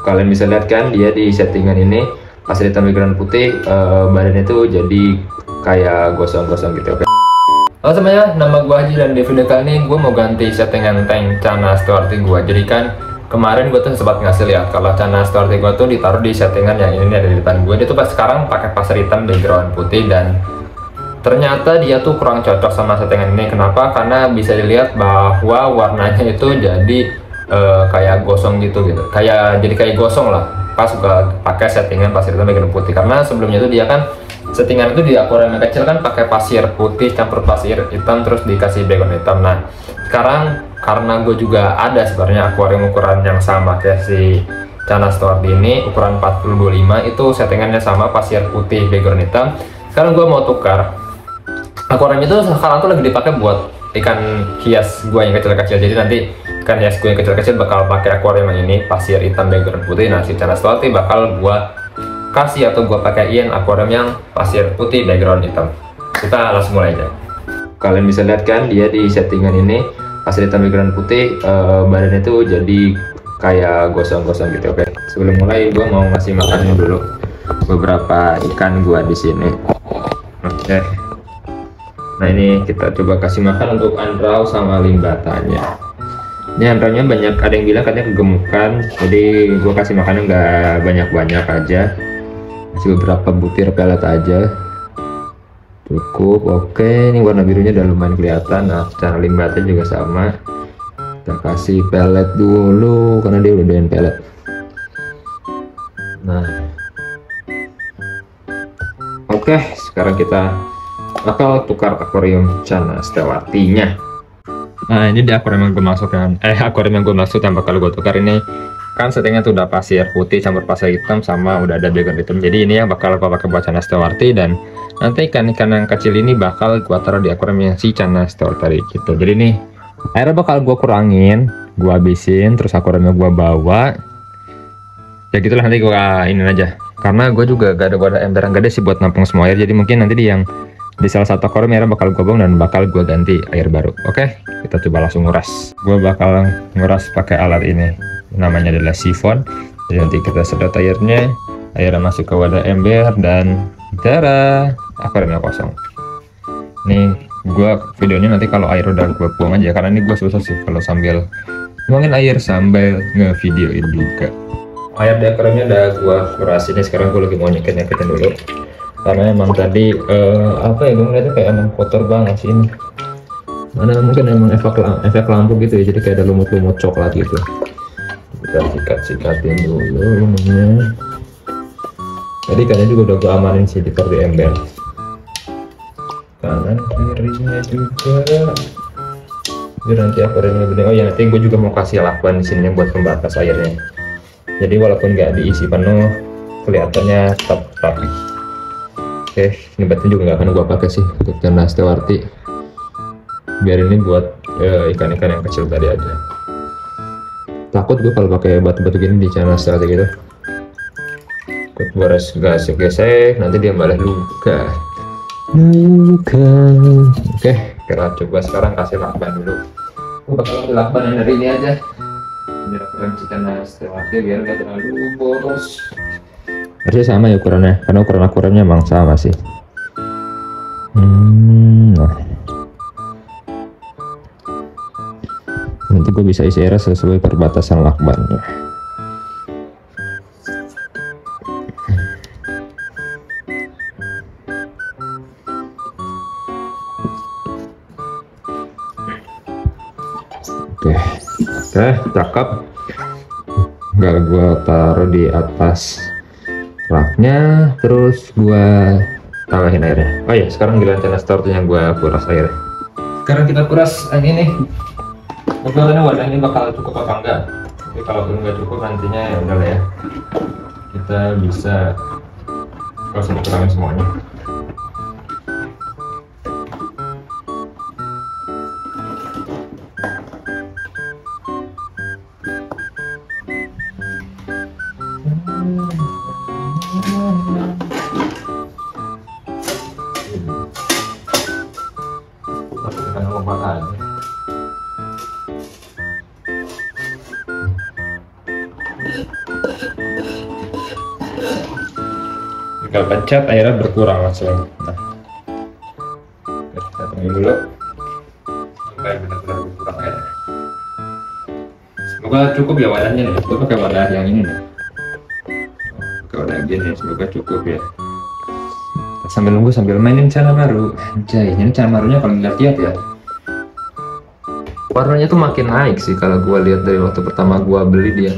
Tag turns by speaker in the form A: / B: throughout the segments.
A: kalian bisa lihat kan dia di settingan ini pas hitam background putih uh, badannya tuh jadi kayak gosong-gosong gitu oke okay? Halo semuanya, nama gue Haji dan di video kali ini gue mau ganti settingan tank Cana Stuarty gue Jadi kan kemarin gue tuh sempat ngasih lihat kalau Cana Stuarty gue tuh ditaruh di settingan yang ini ada di depan gue Dia tuh pas sekarang pakai pasir hitam background putih dan ternyata dia tuh kurang cocok sama settingan ini Kenapa? Karena bisa dilihat bahwa warnanya itu jadi uh, kayak gosong gitu gitu. Kayak jadi kayak gosong lah. Pas gue pakai settingan pasir hitam background putih. Karena sebelumnya tuh dia kan settingan itu di akuarium yang kecil kan pakai pasir putih campur pasir hitam terus dikasih background hitam. Nah sekarang karena gue juga ada sebenarnya akuarium ukuran yang sama kayak si Cana Store ini ukuran 4025 itu settingannya sama pasir putih background hitam. Sekarang gue mau tukar. Akuarium itu sekarang tuh lagi dipakai buat ikan hias gue yang kecil-kecil. Jadi nanti ikan hias gue yang kecil-kecil bakal pakai akuarium yang ini pasir hitam background putih. Nah Cana Store bakal gue kasih atau gua pakaiin akuarium yang pasir putih background hitam. Kita langsung mulai aja. Kalian bisa lihat kan dia di settingan ini pasir hitam background putih uh, badannya tuh jadi kayak gosong-gosong gitu oke? Sebelum mulai gua mau ngasih makannya dulu. Beberapa ikan gua di sini. Oke. okay. Nah ini kita coba kasih makan untuk andrau sama limbatanya. Ini andraunya banyak ada yang bilang katanya kegemukan jadi gua kasih makannya nggak banyak-banyak aja. Kasih beberapa butir pelet aja. Cukup oke. Ini warna birunya udah lumayan kelihatan. Nah cara limbatnya juga sama. Kita kasih pelet dulu karena dia udah doyan pelet. Nah. Oke sekarang kita bakal tukar akuarium cana stewatinya nah ini di akuarium yang gue masukkan. Eh akuarium yang gue maksud yang bakal gue tukar ini kan settingnya tuh udah pasir putih campur pasir hitam sama udah ada background hitam. Jadi ini yang bakal gua pakai buat Chana Stewarty dan nanti ikan-ikan yang kecil ini bakal gua taruh di akuarium yang si Chana Stewarty gitu. Jadi nih airnya bakal gua kurangin gua habisin terus akuariumnya gua bawa. Ya gitulah nanti gua ini aja. Karena gue juga gak ada wadah ember yang gede sih buat nampung semua air jadi mungkin nanti di yang di salah satu akuarium airnya bakal gue buang dan bakal gue ganti air baru. Oke kita coba langsung nguras. Gue bakal nguras pakai alat ini. Namanya adalah sifon. Jadi nanti kita sedot airnya. Airnya masuk ke wadah ember dan darah. Akuariumnya kosong. Ini gua videonya nanti kalau air udah gua buang aja. Karena ini gua susah sih kalau sambil buangin air sambil ngevideoin juga. Air di akuariumnya udah gua kuras ini sekarang gua lagi mau nyekin nyekin dulu karena emang tadi uh, apa ya gue ngeliatnya kayak emang kotor banget sih ini. Mana mungkin emang efek efek lampu gitu ya jadi kayak ada lumut-lumut coklat gitu. Kita sikat-sikatin dulu ininya tadi ikannya juga udah gue amanin sih di di ember. Kanan kirinya juga. Biar nanti akuariumnya bening oh ya nanti gue juga mau kasih lakban di sini buat pembatas airnya. Jadi walaupun nggak diisi penuh kelihatannya tetap rapi ini batu juga nggak akan gue pakai sih untuk tanah stewarti. Biar ini buat eh, ikan-ikan uh, yang kecil tadi aja. Takut gue kalau pakai batu-batu gini di channel strategi gitu. Ikut boros gas gesek nanti dia malah luka. Luka. Oke kita coba sekarang kasih lakban dulu. Gue bakal ambil lakban yang dari ini aja. Ini lakban channel strategi biar gak terlalu boros harusnya sama ya ukurannya karena ukuran akurannya emang sama sih. Hmm, nah nanti gue bisa isi air sesuai perbatasan lakbannya oke. Oke cakep. Nggak gue taruh di atas raknya terus gue tambahin airnya oh ya sekarang giliran channel startnya gue kuras airnya sekarang kita kuras yang ini Sebetulnya wadah ini bakal cukup apa enggak? Tapi kalau pun nggak cukup nantinya ya udah lah ya. Kita bisa saya kurangin semuanya. Jika pencet airnya berkurang langsung nah. kita. Tunggu dulu. Sampai benar-benar berkurang ya? Semoga cukup ya wadahnya nih kita pakai wadah yang ini nih kalau ada gini semoga cukup ya. Sambil nunggu sambil mainin cara baru. Anjay ini cara barunya paling lihat ya. Warnanya tuh makin naik sih kalau gua lihat dari waktu pertama gua beli dia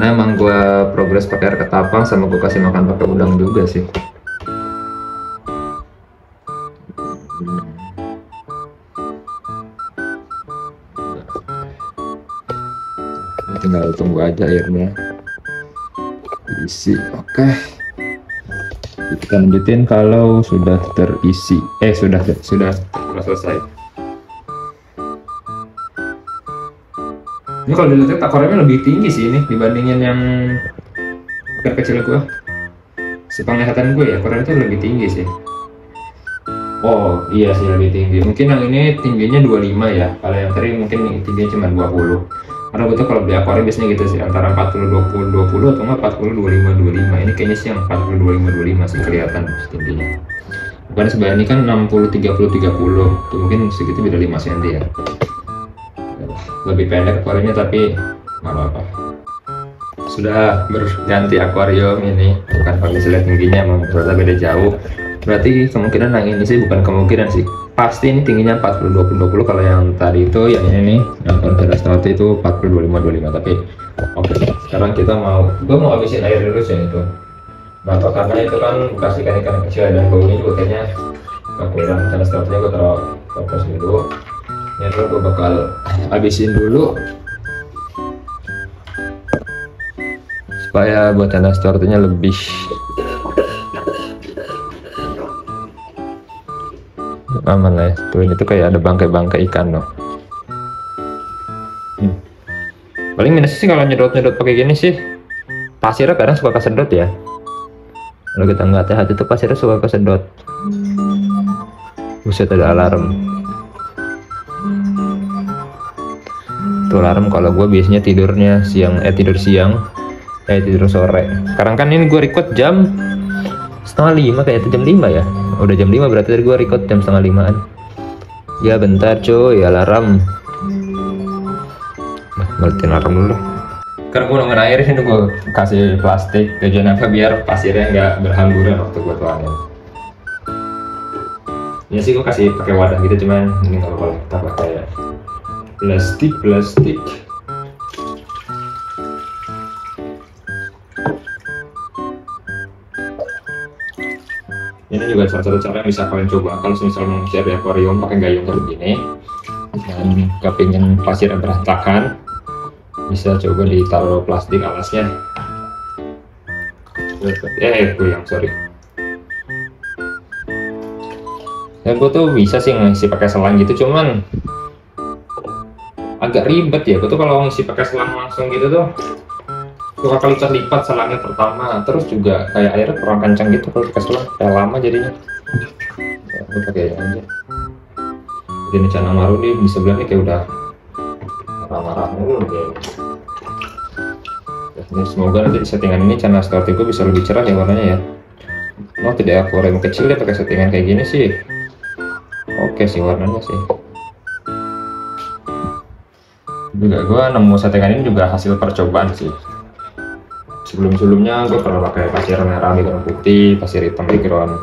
A: karena emang gue progres pakai air ketapang sama gue kasih makan pakai udang juga sih. Tinggal tunggu aja airnya. Isi oke. Okay. kita lanjutin kalau sudah terisi. Eh sudah sudah. Sudah selesai ini kalau dilihat akornya lebih tinggi sih ini dibandingin yang bukan kecil gue sepenglihatan gue ya akornya itu lebih tinggi sih. Oh iya sih lebih tinggi. Mungkin yang ini tingginya 25 ya. Kalau yang tadi mungkin tingginya cuma 20 karena gue tuh kalau beli akuarium biasanya gitu sih antara 40 20 20 atau enggak 40 25 25 ini kayaknya sih yang 40 25 25 sih kelihatan tingginya. Bukan sebenarnya ini kan 60 30 30 tuh mungkin segitu beda 5 cm ya lebih pendek akuariumnya tapi nggak apa-apa. Sudah berganti akuarium ini. Bukan misalnya tingginya memang ternyata beda jauh. Berarti kemungkinan yang ini sih bukan kemungkinan sih. Pasti ini tingginya 40 20 20 kalau yang tadi itu yang ini nih yang kontras itu 40 25 25 tapi oke. Okay. sekarang kita mau gue mau habisin air dulu sih itu. Kenapa karena itu kan bekas ikan-ikan kecil dan baunya juga kayaknya kurang. Karena startnya gue taruh kompres dulu dulu gue bakal habisin dulu. Supaya buat channel startnya lebih aman lah ya. Tuh ini tuh kayak ada bangkai-bangkai ikan loh. Hmm. paling minus sih kalau nyedot-nyedot pakai gini sih pasirnya kadang suka kesedot ya. Kalau kita nggak hati-hati tuh pasirnya suka kesedot. Buset ada alarm tuh alarm kalau gue biasanya tidurnya siang eh tidur siang eh tidur sore. Sekarang kan ini gue record jam setengah lima kayak itu jam lima ya. Udah jam 5 berarti tadi gue record jam setengah limaan. Ya bentar cuy alarm. Nah, ngeliatin alarm dulu. Karena gue nungguin air sini gue kasih plastik tujuan apa biar pasirnya nggak berhamburan waktu gue tuangin ya sih gue kasih pakai wadah gitu cuman ini nggak apa-apa kita pakai plastik plastik ini juga salah satu cara yang bisa kalian coba. Kalau misalnya mau di akuarium pakai gayung kayak begini dan kepingin pasir yang berantakan bisa coba ditaruh plastik alasnya eh gue yang sorry. Ya gue tuh bisa sih ngisi pakai selang gitu cuman agak ribet ya. Gue tuh kalau ngisi pakai selang langsung gitu tuh dua kali lipat selangnya pertama. Terus juga kayak airnya kurang kencang gitu kalau pakai selang. Kayak lama jadinya. Ya, gue pakai aja. Jadi channel maru nih di sebelahnya kayak udah marah-marah mulu ya. ya, semoga nanti di settingan ini channel start itu bisa lebih cerah ya warnanya ya. Oh tidak akuarium kecil ya pakai settingan kayak gini sih? Oke sih warnanya sih juga gue nemu settingan ini juga hasil percobaan sih. Sebelum-sebelumnya gue pernah pakai pasir merah background putih pasir hitam background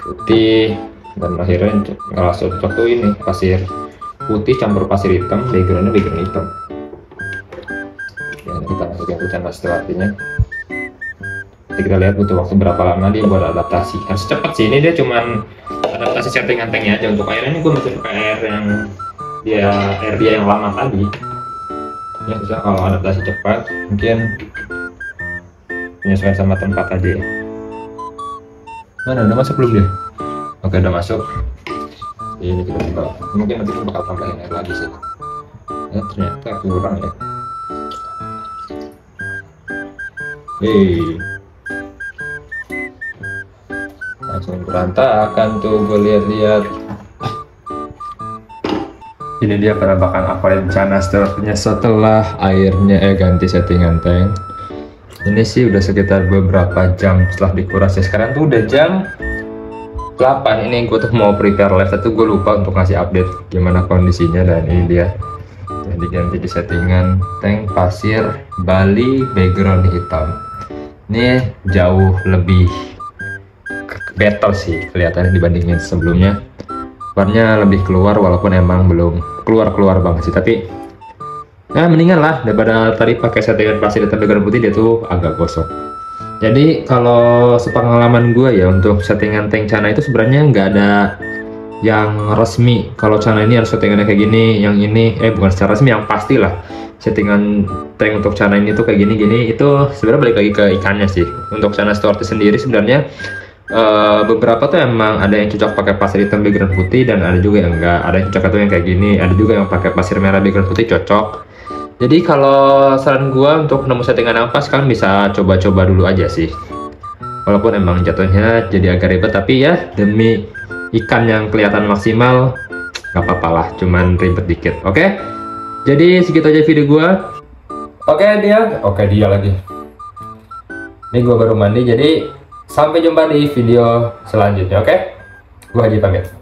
A: putih dan akhirnya nggak cocok tuh ini pasir putih campur pasir hitam backgroundnya background hitam. Ya kita masukin ke channel artinya Nanti kita lihat butuh waktu berapa lama dia buat adaptasi. Harus cepat sih ini dia cuman adaptasi settingan tanknya aja. Untuk airnya ini gue masih pakai air yang dia air dia yang lama tadi ya bisa kalau adaptasi cepat mungkin menyesuaikan sama tempat aja ya. Mana udah masuk belum dia? Oke udah masuk. Ini kita buka. Mungkin nanti kita bakal tambahin air lagi sih. Ya ternyata kurang ya. Hei langsung berantakan tuh gue lihat-lihat ini dia penampakan aquarium chana seterusnya setelah airnya eh ganti settingan tank ini sih udah sekitar beberapa jam setelah dikuras sekarang tuh udah jam 8 ini gue tuh mau prepare live tapi gue lupa untuk ngasih update gimana kondisinya dan ini dia. Yang diganti di settingan tank pasir Bali background hitam. Ini jauh lebih better sih kelihatannya dibandingin sebelumnya warnanya lebih keluar walaupun emang belum keluar-keluar banget sih tapi ya mendingan lah daripada tadi pakai settingan pasir hitam background putih dia tuh agak gosok jadi kalau sepengalaman gue ya untuk settingan tank China itu sebenarnya nggak ada yang resmi. Kalau China ini harus settingannya kayak gini yang ini eh bukan secara resmi yang pasti lah. Settingan tank untuk China ini tuh kayak gini-gini itu sebenarnya balik lagi ke ikannya sih. Untuk China Store sendiri sebenarnya uh, beberapa tuh emang ada yang cocok pakai pasir hitam background putih dan ada juga yang enggak ada yang cocok tuh yang kayak gini ada juga yang pakai pasir merah background putih cocok jadi kalau saran gua untuk nemu settingan yang pas kan bisa coba-coba dulu aja sih. Walaupun emang jatuhnya jadi agak ribet tapi ya demi ikan yang kelihatan maksimal nggak apa-apa lah, cuman ribet dikit. Oke? Okay? Jadi segitu aja video gua. Oke okay, dia, oke okay, dia lagi. Ini gua baru mandi jadi sampai jumpa di video selanjutnya, oke? Okay? Gua Haji pamit.